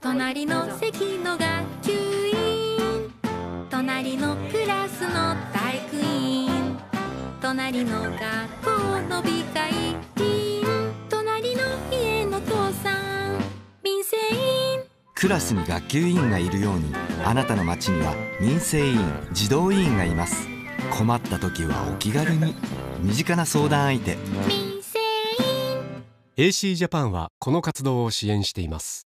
隣の席の学級委員隣のクラスの体育員隣の学校の美会委員隣の家の父さん民生委員。クラスに学級委員がいるようにあなたの町には民生委員児童委員がいます。困った時はお気軽に身近な相談相手。民生委員。AC ジャパンはこの活動を支援しています。